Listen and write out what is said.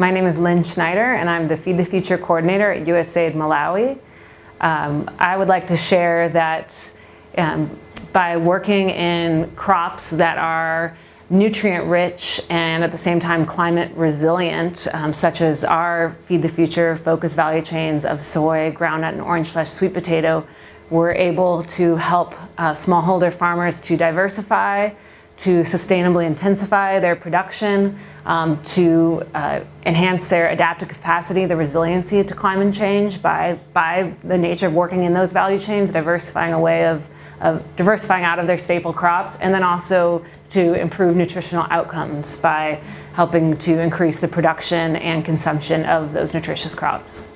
My name is Lynn Schneider, and I'm the Feed the Future Coordinator at USAID Malawi. Um, I would like to share that um, by working in crops that are nutrient rich and at the same time climate resilient, um, such as our Feed the Future focus value chains of soy, groundnut, and orange flesh sweet potato, we're able to help uh, smallholder farmers to diversify, to sustainably intensify their production, um, to uh, enhance their adaptive capacity, the resiliency to climate change by, by the nature of working in those value chains, diversifying away of, of diversifying out of their staple crops, and then also to improve nutritional outcomes by helping to increase the production and consumption of those nutritious crops.